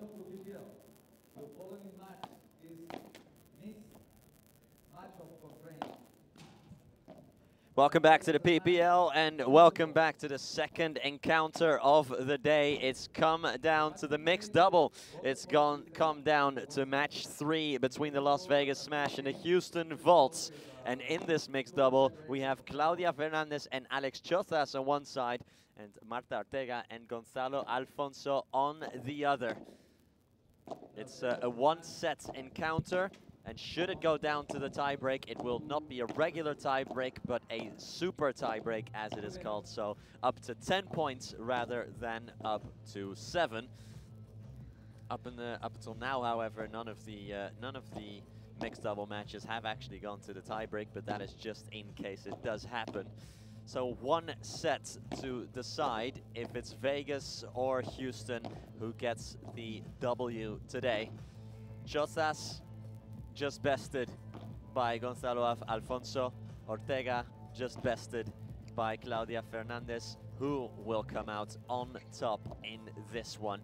Welcome to. The following match is Match of. Welcome back to the PPL and welcome back to the second encounter of the day. It's come down to the mixed double. It's gone come down to match three between the Las Vegas Smash and the Houston Volts. And in this mixed double, we have Claudia Fernandez and Alex Chozas on one side and Marta Ortega and Gonzalo Alfonso on the other. It's a, a one-set encounter. And should it go down to the tiebreak, it will not be a regular tiebreak, but a super tiebreak, as it is called. So up to 10 points rather than up to seven. Up in the up until now, however, none of the uh, none of the mixed double matches have actually gone to the tiebreak, but that is just in case it does happen. So one set to decide if it's Vegas or Houston who gets the W today. Chozas just bested by Gonzalo Alfonso. Ortega just bested by Claudia Fernandez, who will come out on top in this one.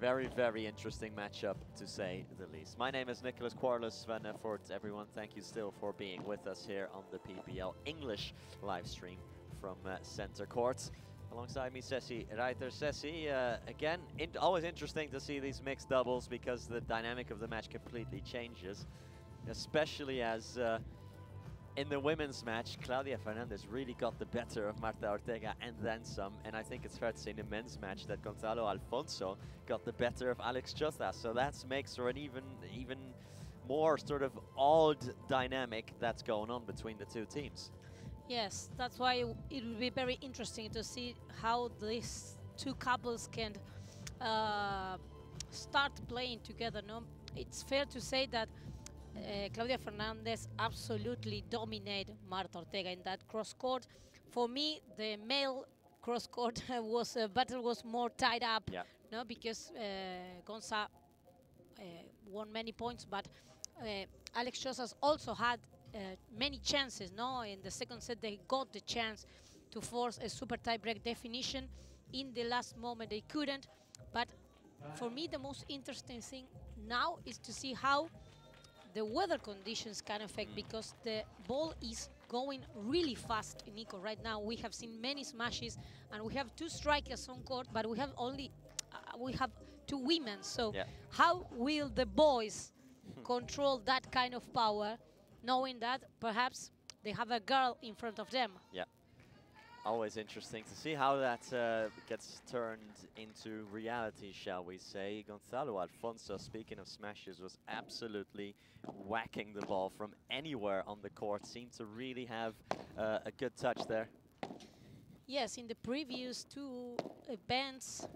Very, very interesting matchup, to say the least. My name is Nicholas Quarles Van Ufford. Everyone, thank you still for being with us here on the PPL English live stream from uh, Center Court. Alongside me, Ceci Reiter. Ceci, uh, again, in always interesting to see these mixed doubles because the dynamic of the match completely changes, especially as uh, in the women's match, Claudia Fernandez really got the better of Marta Ortega and then some. And I think it's fair to say in the men's match that Gonzalo Alfonso got the better of Alex Chozas. So that makes for an even, even more sort of odd dynamic that's going on between the two teams. Yes, that's why it will be very interesting to see how these two couples can uh, start playing together. No, it's fair to say that uh, Claudia Fernandez absolutely dominated Marta Ortega in that cross court. For me, the male cross court was uh, battle was more tied up, yeah. no, because uh, Gonza uh, won many points, but uh, Alex Chozas also had uh, many chances. No, in the second set they got the chance to force a super tiebreak definition. In the last moment they couldn't. But for me the most interesting thing now is to see how the weather conditions can affect because the ball is going really fast in Nico right now. We have seen many smashes and we have two strikers on court, but we have only uh, we have two women. So yeah. how will the boys control that kind of power? knowing that perhaps they have a girl in front of them. Yeah. Always interesting to see how that uh, gets turned into reality, shall we say. Gonzalo Alfonso, speaking of smashes, was absolutely whacking the ball from anywhere on the court. Seemed to really have uh, a good touch there. Yes, in the previous two events,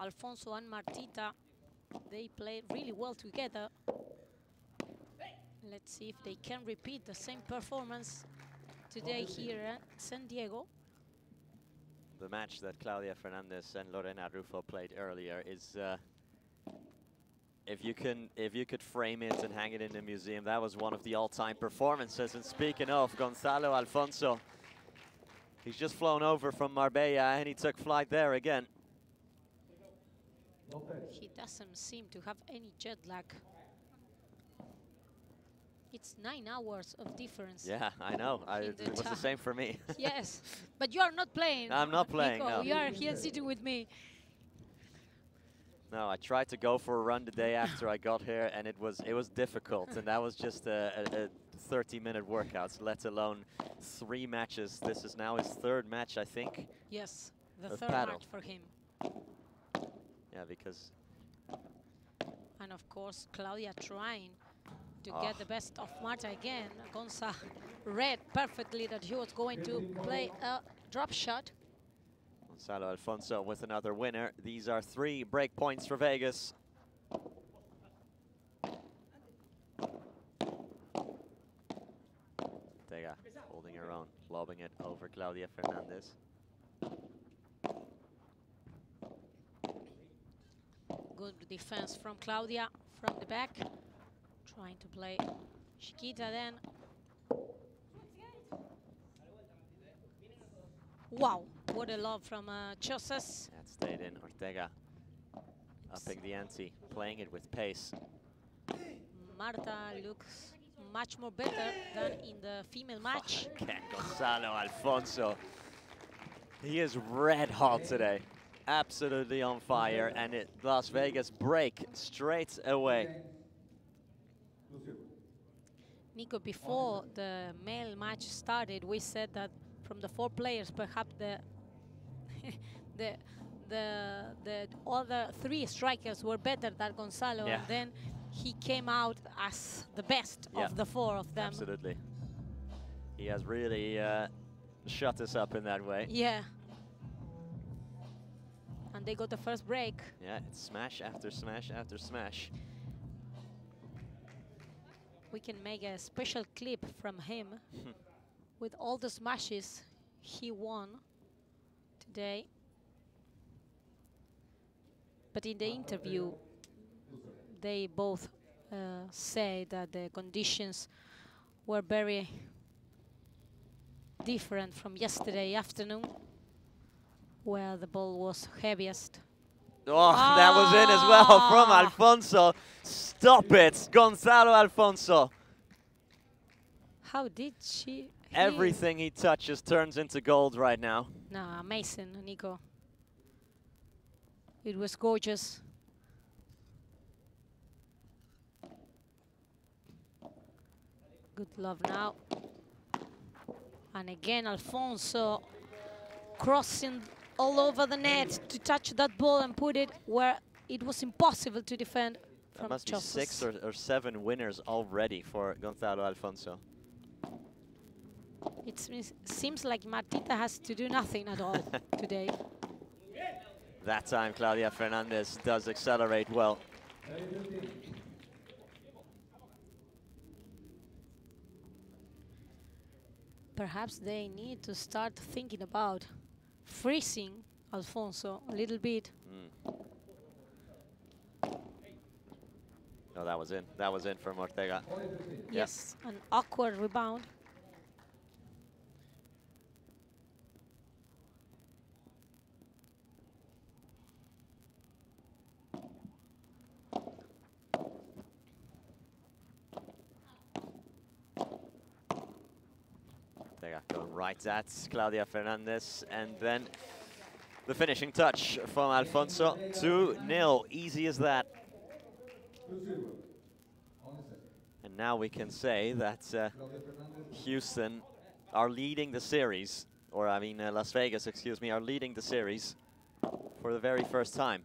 Alfonso and Martita, they played really well together. Let's see if they can repeat the same performance today here at San Diego. The match that Claudia Fernandez and Lorena Rufo played earlier is, uh, if you can, if you could frame it and hang it in the museum, that was one of the all-time performances. And speaking of Gonzalo Alfonso, he's just flown over from Marbella and he took flight there again. He doesn't seem to have any jet lag. It's nine hours of difference. Yeah, I know. I, it was the same for me. yes, but you are not playing. I'm not playing, Nico. no. You are here sitting with me. No, I tried to go for a run the day after I got here, and it was it was difficult, and that was just a, a, a 30-minute workout, let alone three matches. This is now his third match, I think. Yes, the third padel. match for him. Yeah, because And of course, Claudia trying to Oh. get the best of Marta again. Gonza read perfectly that he was going to play a drop shot. Gonzalo Alfonso with another winner. These are three break points for Vegas. Ortega holding her own, lobbing it over Claudia Fernandez. Good defense from Claudia from the back. Trying to play Chiquita then. Wow, what a love from uh, Chozas. That stayed in. Ortega upping the ante, playing it with pace. Marta looks much more better than in the female match. Again, Gonzalo Alfonso. He is red hot today. Absolutely on fire, and it Las Vegas break straight away. Nico, before the male match started, we said that from the four players, perhaps the the the the other three strikers were better than Gonzalo, Yeah. and then he came out as the best Yeah. of the four of them. Absolutely. He has really uh, shut us up in that way. Yeah. And they got the first break. Yeah, it's smash after smash after smash. We can make a special clip from him with all the smashes he won today. But in the interview, they both uh, say that the conditions were very different from yesterday afternoon, where the ball was heaviest. Oh, that was in as well from Ah. Alfonso. Stop it, Gonzalo Alfonso. How did she? Everything he touches turns into gold right now. No, amazing, Nico. It was gorgeous. Good love now. And again, Alfonso crossing all over the net to touch that ball and put it where it was impossible to defend from must be six or, or seven winners already for Gonzalo Alfonso. It seems- seems like Martita has to do nothing at all today. That time, Claudia Fernandez does accelerate well. perhaps they need to start thinking about freezing Alfonso a little bit. Mm. No, that was in. That was in from Ortega. Yes, an awkward rebound. Ortega going right at Claudia Fernandez. And then the finishing touch from Alfonso. 2-0. Easy as that. And now we can say that uh, Houston are leading the series, or I mean uh, Las Vegas, excuse me, are leading the series for the very first time.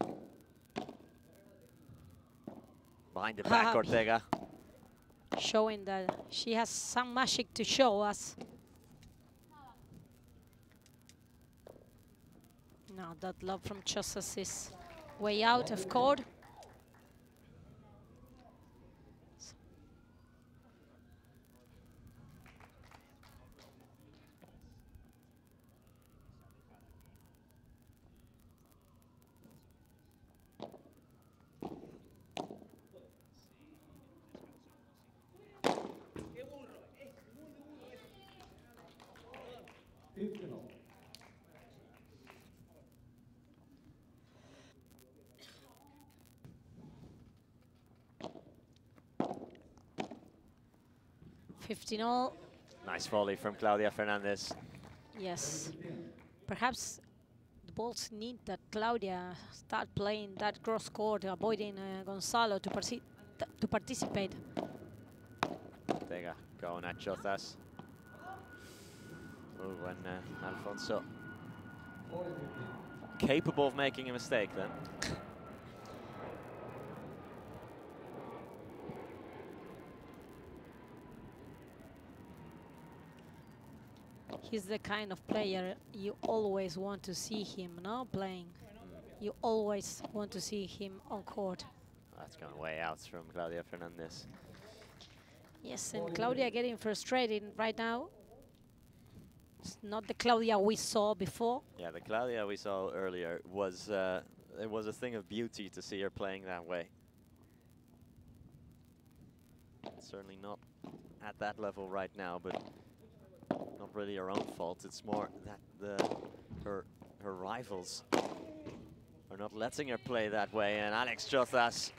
Behind the back, Ortega. showing that she has some magic to show us. that love from Chozas is way out of court. Thank you. 15 all. Nice volley from Claudia Fernandez. Yes. Perhaps the balls need that Claudia start playing that cross court, avoiding uh, Gonzalo to, partic to participate. Ortega going at Chozas. Oh, and uh, Alfonso. Capable of making a mistake then. He's the kind of player you always want to see him now playing. You always want to see him on court. That's going way out from Claudia Fernandez. Yes, and Claudia getting frustrated right now. It's not the Claudia we saw before. Yeah, the Claudia we saw earlier was uh, it was a thing of beauty to see her playing that way. Certainly not at that level right now, but not really her own fault. It's more that the her her rivals are not letting her play that way. And Alex Chozas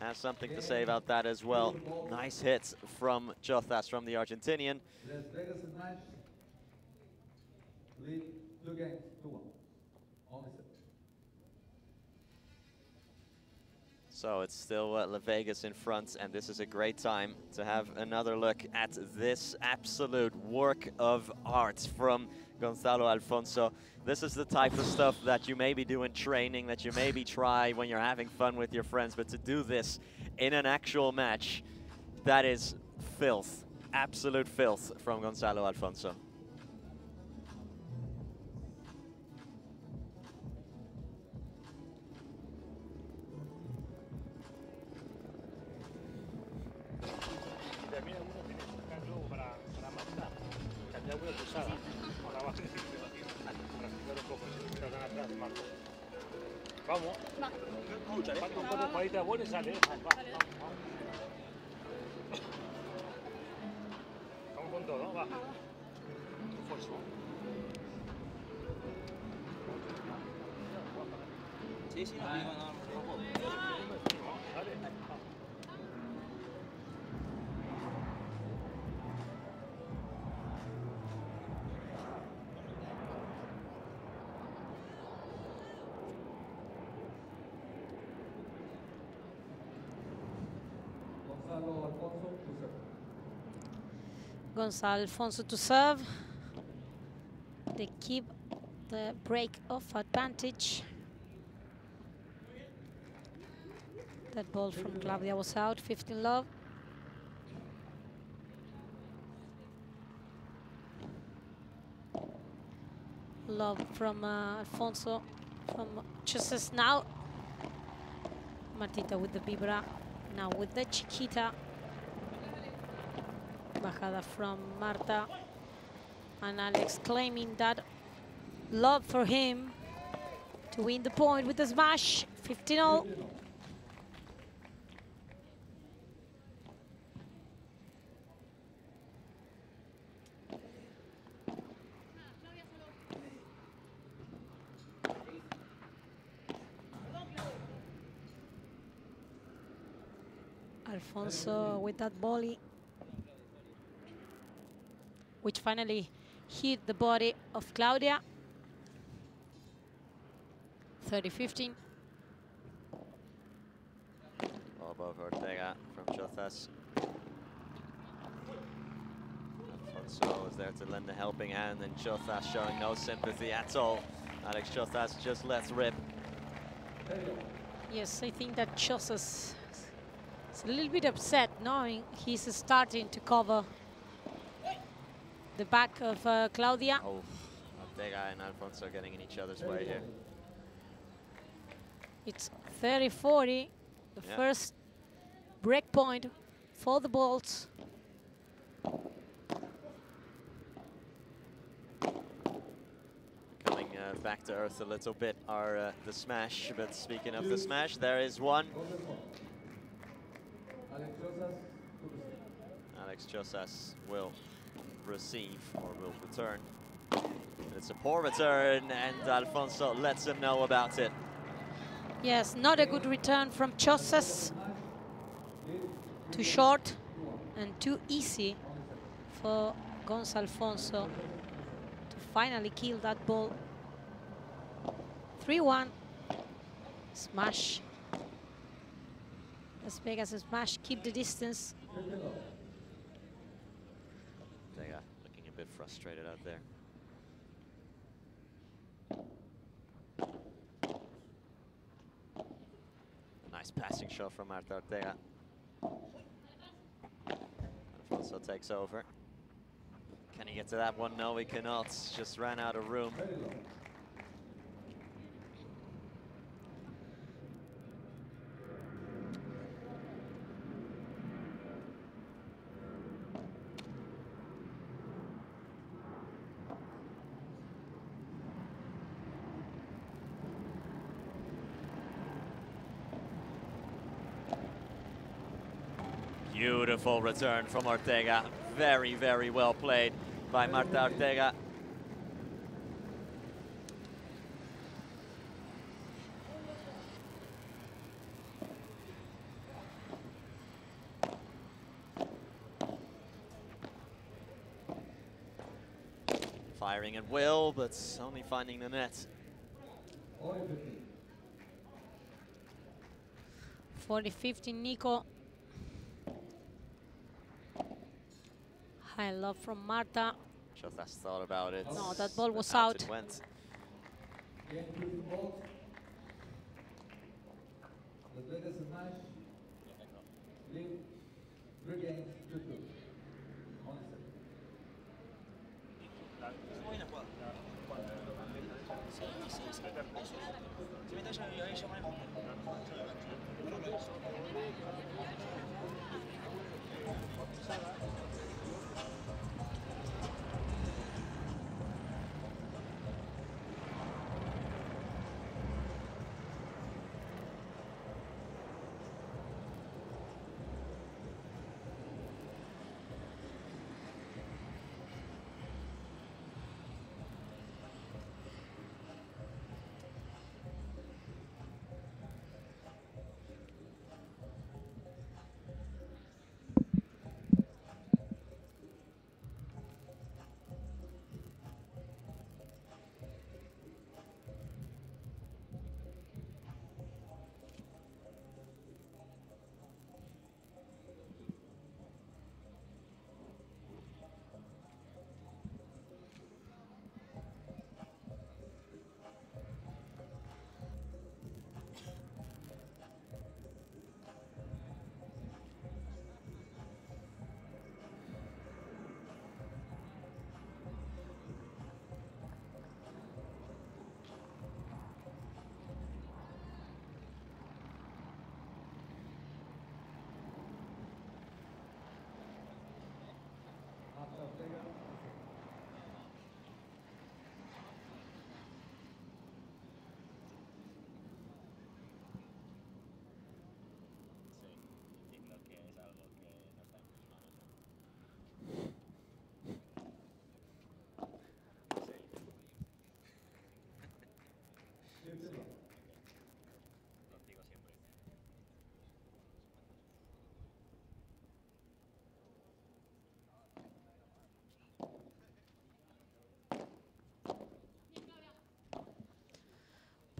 has something to say about that as well. Nice hits from Chozas, from the Argentinian. So it's still uh, La Vegas in front, and this is a great time to have another look at this absolute work of art from Gonzalo Alfonso. This is the type of stuff that you maybe do in training, that you maybe try when you're having fun with your friends, but to do this in an actual match, that is filth, absolute filth from Gonzalo Alfonso. Sí, sí, no, no, no, no. Gonzalo Alfonso to the break of advantage. That ball from Claudia was out, 15 love. Love from uh, Alfonso, from Chozas now. Martita with the Vibora, now with the Chiquita. Bajada from Marta. And Alex claiming that love for him to win the point with the smash. 15-0. Alfonso with that volley, which finally hit the body of Claudia. 30-15. Above Ortega from Chozas. Alfonso is there to lend a helping hand, and Chozas showing no sympathy at all. Alex Chozas just lets rip. Yes, I think that Chozas is a little bit upset knowing he's starting to cover the back of uh, Claudia. Oh, Ortega and Alfonso getting in each other's way here. It's 30-40, the Yeah. first break point for the Volts. Coming uh, back to earth a little bit are uh, the smash, but speaking of the smash, there is one. Alex Chozas to receive. Alex Chozas will receive or will return. It's a poor return, and Alfonso lets him know about it. Yes, not a good return from Chozas. Too short and too easy for Gonzalo Alfonso to finally kill that ball. 3-1. Smash. Las Vegas a smash, keep the distance. Ortega looking a bit frustrated out there. A nice passing shot from Marta Ortega. Alfonso takes over. Can he get to that one? No, he cannot. Just ran out of room. Beautiful return from Ortega. Very, very well played by Marta Ortega. Firing at will, but only finding the net. 40-50 Nico High love from Marta. Just thought about it. No, that ball was out. out. It went.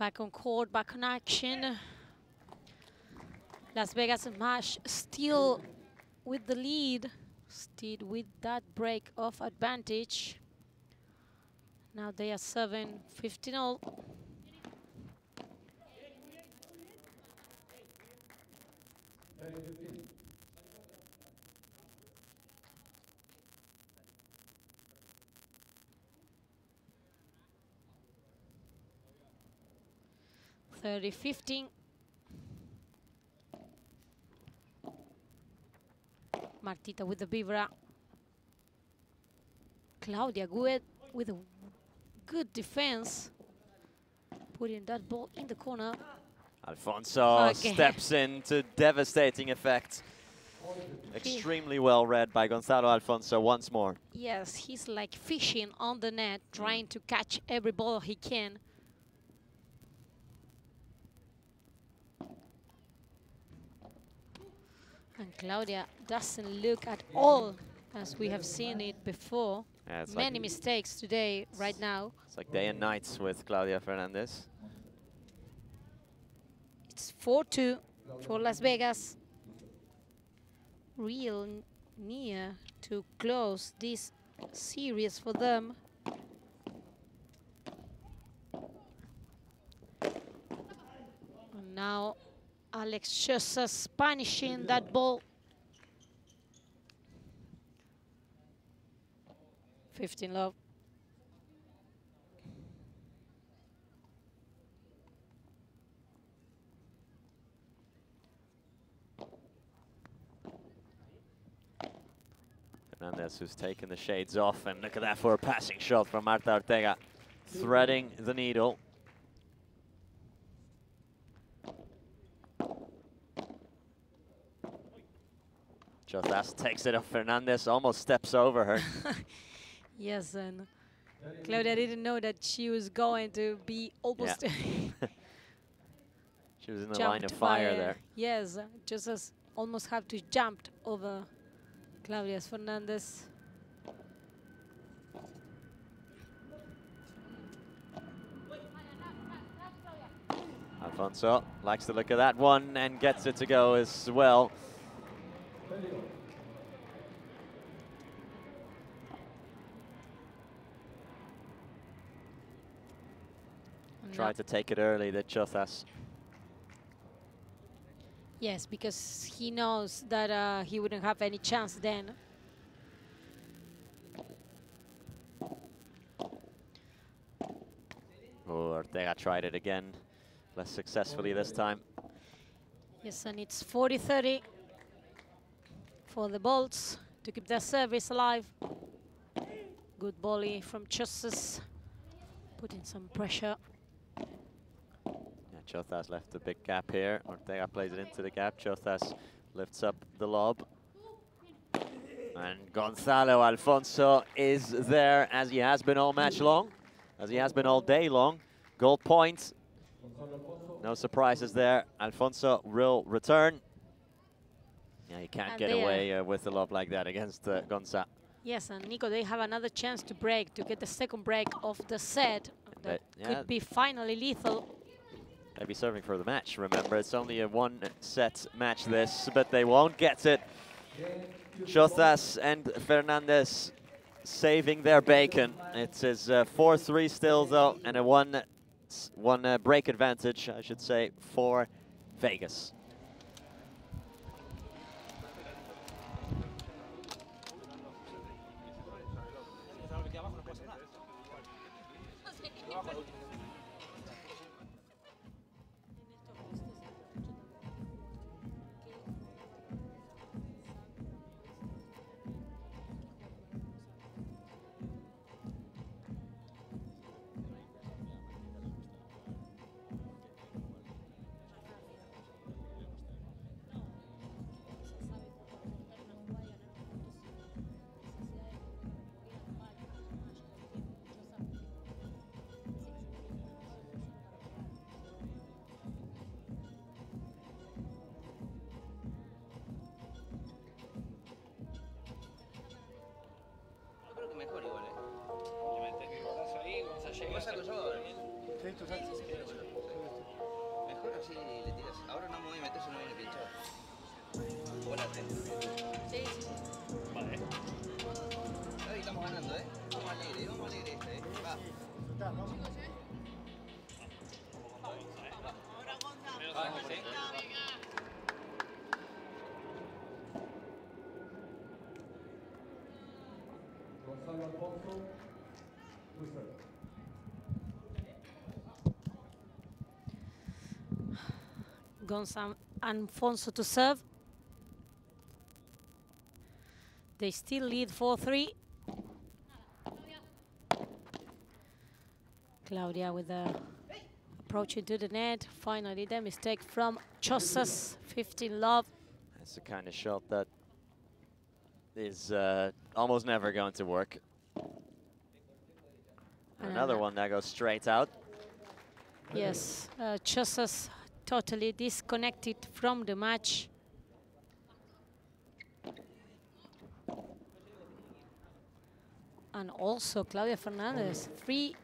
Back on court, back on action. Las Vegas Smash still with the lead, still with that break of advantage. Now they are serving 15 0 Fifteen. Martita with the Vibora. Claudia good with a good defense. Putting that ball in the corner. Alfonso Again. steps in to devastating effect. Extremely well read by Gonzalo Alfonso once more. Yes, he's like fishing on the net, trying to catch every ball he can. And Claudia doesn't look at all as we have seen it before. Yeah, Many like, mistakes today, right now. it's like day and nights with Claudia Fernandez. It's 4-2 for Las Vegas. Real near to close this series for them. And now Alex Chozas punishing that ball. 15 love. Fernandez who's taken the shades off and look at that for a passing shot from Marta Ortega. Threading the needle. Chozas takes it off Fernandez almost steps over her. yes, and Claudia didn't know that she was going to be almost... Yeah. she was in the line of fire there. Yes, Chozas almost have to jump over Claudia Fernandez. Alfonso likes the look of that one and gets it to go as well. Tried to take it early, the Chozas. Yes, because he knows that uh, he wouldn't have any chance then. Oh, Ortega tried it again, less successfully this time. Yes, and it's 40-30 for the Volts to keep their service alive. Good volley from Chozas, putting some pressure. Chozas left a big gap here. Ortega plays it into the gap. Chozas lifts up the lob. And Gonzalo Alfonso is there as he has been all match long, as he has been all day long. Goal point. No surprises there. Alfonso will return. Yeah, you can't And get away uh, with a lob like that against uh, Gonza. Yes, and Nico, they have another chance to break, to get the second break of the set. That yeah. could be finally lethal. They'll be serving for the match. Remember, it's only a one-set match this, but they won't get it. Chozas and Fernandez saving their bacon. It is 4-3 still, though, and a one, one uh, break advantage, I should say, for Vegas. Ahí, Igual saco yo ahora. Sí, tú sabes. Mejor así le tiras. Ahora no me voy a meter si no viene pinchado. Volate. Sí, sí, sí. Vale. Ahí estamos ganando, ¿eh? Vamos alegre, vamos alegre este, ¿eh? Va. Vamos, ¿eh? Gonzalo Alfonso, Gonzalo Alfonso to serve. They still lead 4-3. Claudia with the approach into the net. Finally, the mistake from Chozas, 15 love. That's the kind of shot that is uh, almost never going to work. Another one that goes straight out. Yes, uh, Chozas totally disconnected from the match. And also Claudia Fernandez, three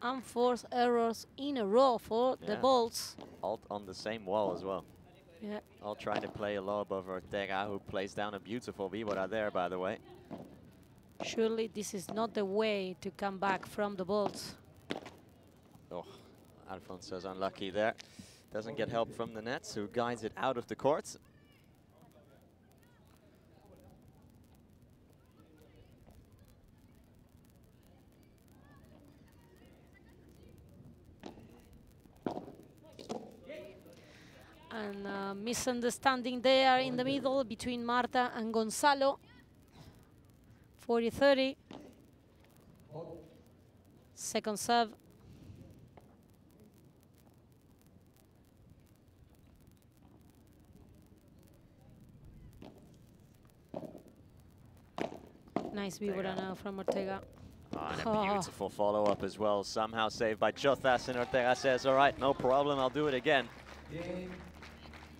and fourth errors in a row for the Yeah. Volts. All on the same wall as well. Yeah. All trying to play a lob over Ortega, who plays down a beautiful Vibora there, by the way. Surely this is not the way to come back from the Bolts. Oh, Alfonso's unlucky there. Doesn't get help from the nets, who guides it out of the court. And uh, misunderstanding there in the middle between Marta and Gonzalo. 40-30. Second serve. Nice Vibora now from Ortega. Oh, and a Oh. beautiful follow-up as well. Somehow saved by Chozas, and Ortega says, all right, no problem, I'll do it again.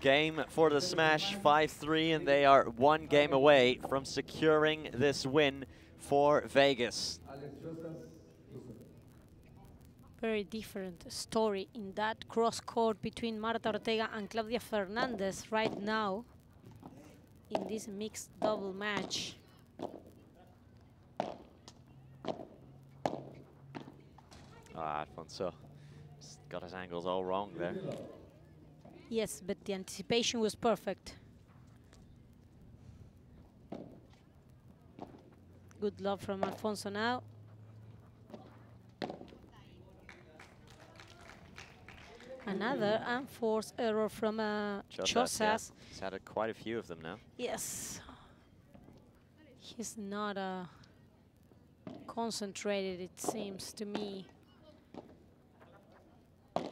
Game for the Smash, 5-3, and they are one game away from securing this win for Vegas. Alex Chozas, Whisper. Very different story in that cross court between Marta Ortega and Claudia Fernandez right now in this mixed double match. Ah, Alfonso just got his angles all wrong there. Yes, but the anticipation was perfect. Good love from Alfonso now. Another unforced error from uh, Chozas, yeah. He's had a, quite a few of them now. Yes. He's not uh, concentrated, it seems to me.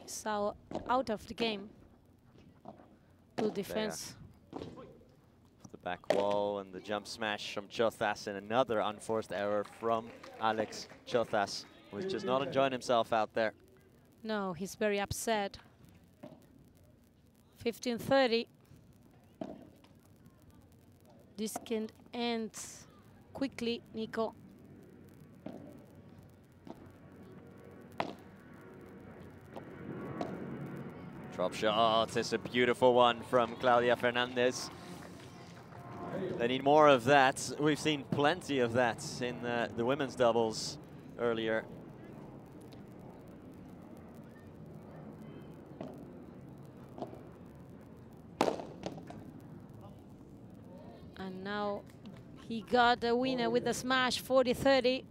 So out, of the game. Good defense. The back wall and the jump smash from Chozas and another unforced error from Alex Chozas, who's just not enjoying himself out there. No, he's very upset. 15:30. This can end quickly, Nico. Drop shot, it's a beautiful one from Claudia Fernandez. They need more of that. We've seen plenty of that in the, the women's doubles earlier. And now he got the winner with the smash 40-30.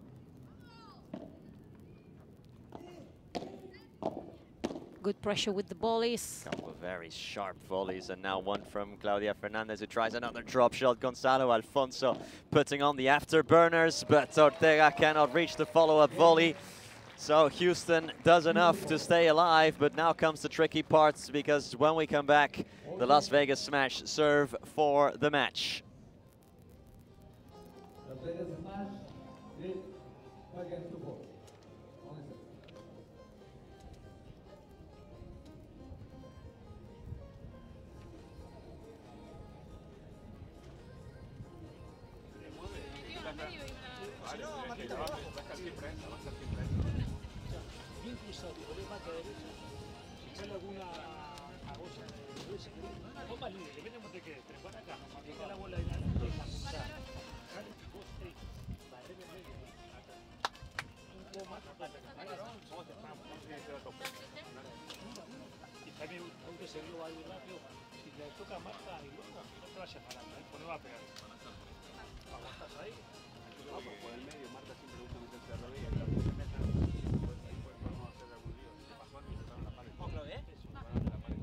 Good pressure with the volleys. Couple of very sharp volleys, and now one from Claudia Fernandez who tries another drop shot. Gonzalo Alfonso putting on the afterburners, but Ortega cannot reach the follow-up volley. So Houston does enough to stay alive, but now comes the tricky parts because when we come back, the Las Vegas Smash serve for the match. Las Vegas Smash no, si le toca marca y luego, no te no va a pegar. Aguantas ahí. Vamos. por el medio, Marta siempre gusta meterse a la rodilla, claro, se meten, ahí pues podemos hacer algún lío. Se pasó antes y se en la pared. ¿Cómo lo ves? Eso, pararon en la pared.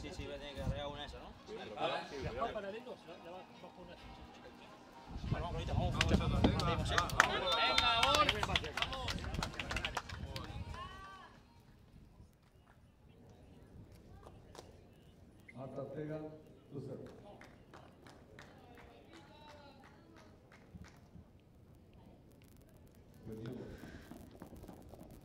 Sí, sí, voy a tener que agregar una de esas, ¿no? La va paralelo, se la la va va a poner. Bueno, vamos, ahorita, vamos. Marta Ortega to serve. With you.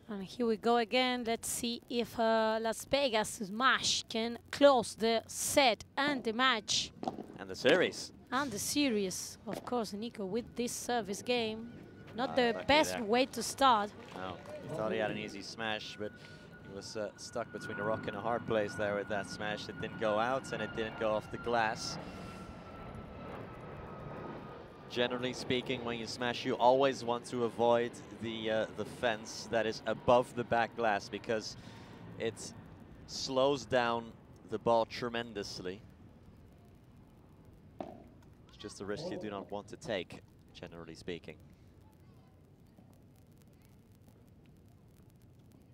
And here we go again. Let's see if uh, Las Vegas Smash can close the set and the match And the series. and the series. Of course, Nico, with this service game, not Ah, the best there. way to start. No, he thought he had an easy smash, but he was uh, stuck between a rock and a hard place there with that smash. It didn't go out and it didn't go off the glass. Generally speaking, when you smash, you always want to avoid the uh, the fence that is above the back glass because it slows down the ball tremendously. It's just a risk you do not want to take, generally speaking.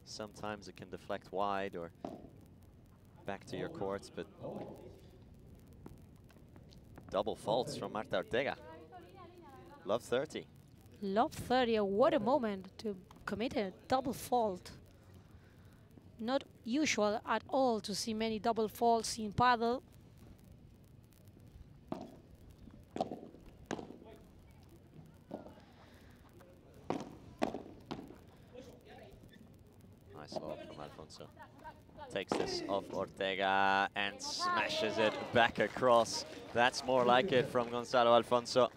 Sometimes it can deflect wide or back to your courts, but double faults from Marta Ortega. Love 30. Love 30, uh, what a moment to commit a double fault. Not usual at all to see many double faults in padel. Nice love from Alfonso. Takes this off Ortega and smashes it back across. That's more like it from Gonzalo Alfonso.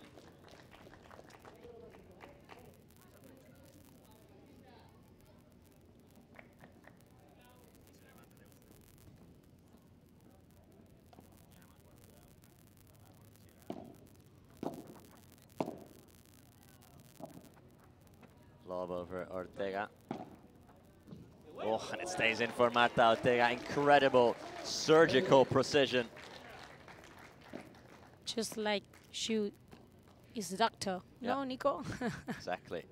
Lob over Ortega. Oh, and it stays in for Marta Ortega. Incredible surgical precision. Just like she is a doctor. Yeah. No, Nico? Exactly.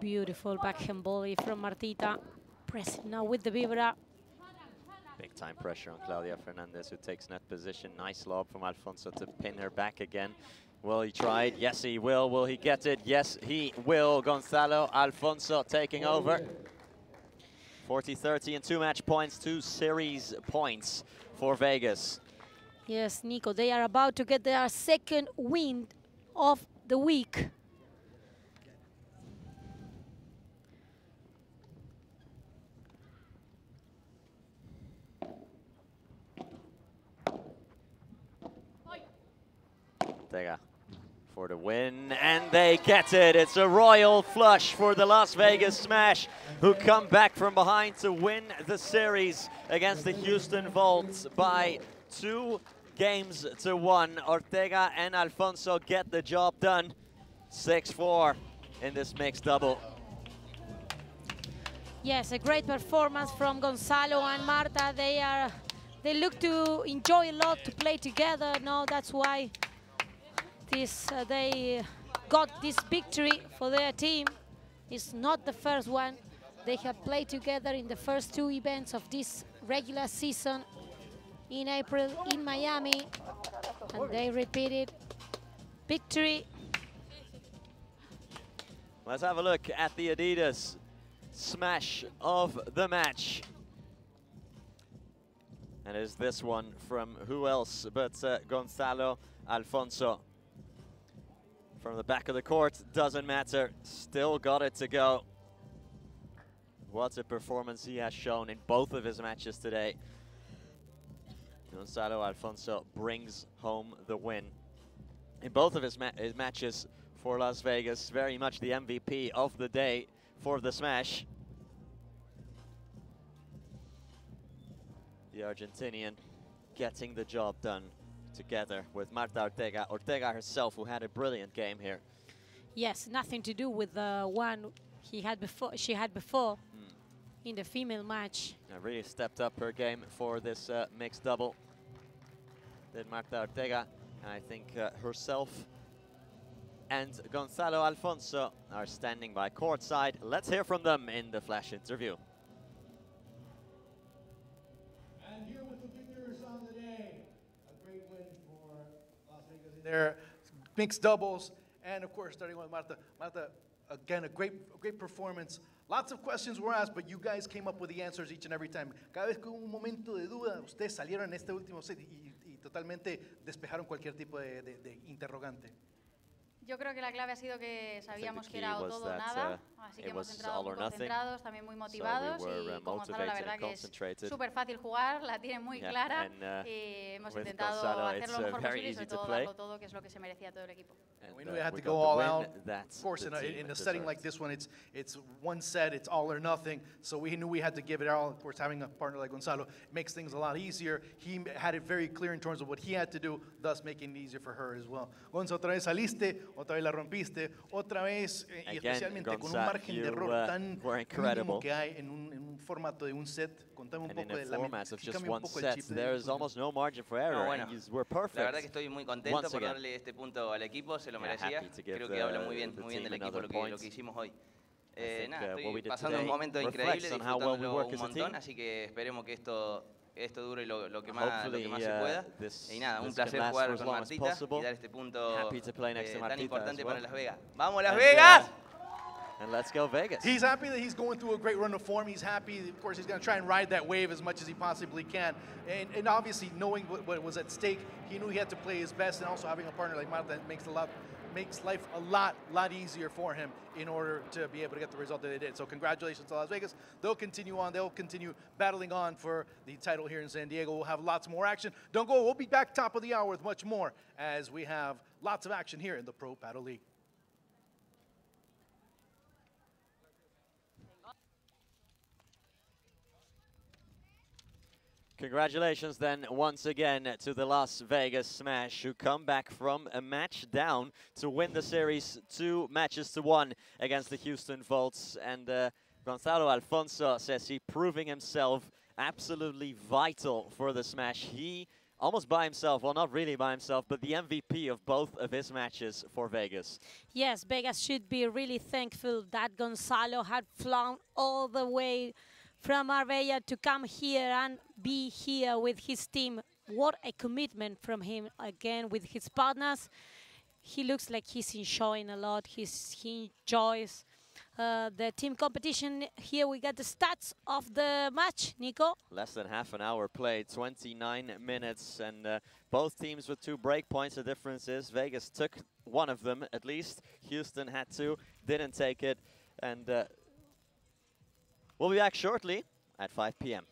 Beautiful backhand volley from Martita. Pressing now with the vibora. Time pressure on Claudia Fernandez, who takes net position. Nice lob from Alfonso to pin her back again. Will he try it? Yes, he will. Will he get it? Yes, he will. Gonzalo Alfonso taking over. 40-30 and two match points, two series points for Vegas. Yes, Nico, they are about to get their second win of the week. Ortega for the win, and they get it. It's a royal flush for the Las Vegas Smash, who come back from behind to win the series against the Houston Volts by two games to one. Ortega and Alfonso get the job done. 6-4 in this mixed double. Yes, a great performance from Gonzalo and Marta. They are, they look to enjoy a lot to play together. No, that's why this uh, they got this victory for their team. It's not the first one. They have played together in the first two events of this regular season in April in Miami, and they repeated victory. Let's have a look at the Adidas smash of the match. And is this one from who else but uh, Gonzalo Alfonso. From the back of the court, doesn't matter, still got it to go. What a performance he has shown in both of his matches today. Gonzalo Alfonso brings home the win. In both of his, ma his matches for Las Vegas, very much the MVP of the day for the Smash. The Argentinian getting the job done together with Marta Ortega. Ortega herself, who had a brilliant game here. Yes, nothing to do with the one he had before. She had before in the female match. Uh, really stepped up her game for this uh, mixed double. Did Marta Ortega, and I think uh, herself and Gonzalo Alfonso are standing by courtside. Let's hear from them in the flash interview. Their mixed doubles, and of course, starting with Marta. Marta, again, a great, great performance. Lots of questions were asked, but you guys came up with the answers each and every time. Cada vez que hubo un momento de duda, ustedes salieron en este último set y, y totalmente despejaron cualquier tipo de, de, de interrogante. Yo creo que la clave ha sido que sabíamos the que key era o was todo o that, nada, uh, así it que hemos was entrado all muy or nothing. concentrados, también muy So we motivados were, y uh, con Gonzalo la motivated verdad que es concentrated. súper fácil jugar, la tiene muy Yeah, clara and, uh, y hemos intentado Gonzalo, hacer lo uh, mejor posible y easy sobre to todo play. darlo todo, que es lo que se merecía todo el equipo. And, We knew uh, we had to got go all out. Of course, in a, in a setting like this one, it's it's one set, it's all or nothing. So we knew we had to give it all. Of course, having a partner like Gonzalo makes things a lot easier. He had it very clear in terms of what he had to do, thus making it easier for her as well. Gonzo, otra vez saliste, otra vez la rompiste, otra vez, eh, y Again, especialmente con un Gonza, margen de you, error uh, tan mínimo que hay en un, en un formato de un set. Contame un And poco de la cambia un poco el set, chip de- there is almost no margin for error, bueno. and you were perfect. La verdad que estoy muy contento Once por again. darle este punto al equipo, se lo Yeah, merecía. Creo que habla muy bien, muy bien del equipo lo que, lo que hicimos hoy. Eh, think, nada, uh, estoy pasando un momento increíble, well we disfrutándolo work un montón, así que esperemos que esto, esto dure lo, lo que más, lo Hopefully, que más se uh, pueda. this- y nada, un this can placer jugar con Martita possible. y dar este punto to play next to eh, tan importante well. para Las Vegas. ¡Vamos Las And, Vegas! uh, And let's go Vegas. He's happy that he's going through a great run of form. He's happy, of course, he's going to try and ride that wave as much as he possibly can. And, and obviously, knowing what, what was at stake, he knew he had to play his best. And also having a partner like Marta that makes a lot, makes life a lot, lot easier for him in order to be able to get the result that they did. So congratulations to Las Vegas. They'll continue on. They'll continue battling on for the title here in San Diego. We'll have lots more action. Don't go. We'll be back top of the hour with much more as we have lots of action here in the Pro Padel League. Congratulations then once again to the Las Vegas Smash who come back from a match down to win the series two matches to one against the Houston Volts and uh, Gonzalo Alfonso says he proving himself absolutely vital for the Smash. He almost by himself, well not really by himself, but the MVP of both of his matches for Vegas. Yes, Vegas should be really thankful that Gonzalo had flown all the way from Marbella to come here and be here with his team. What a commitment from him again with his partners. He looks like he's enjoying a lot. He's, he enjoys uh, the team competition. Here we got the stats of the match, Nico. Less than half an hour played, 29 minutes, and uh, both teams with two break points. The difference is Vegas took one of them at least. Houston had two, didn't take it, and uh, We'll be back shortly at 5 p.m.